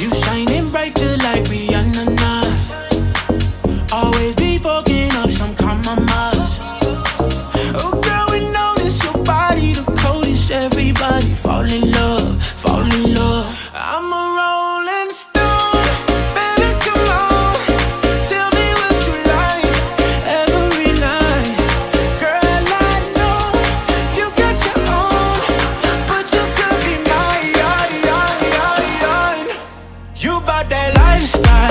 You shining brighter like we about that lifestyle.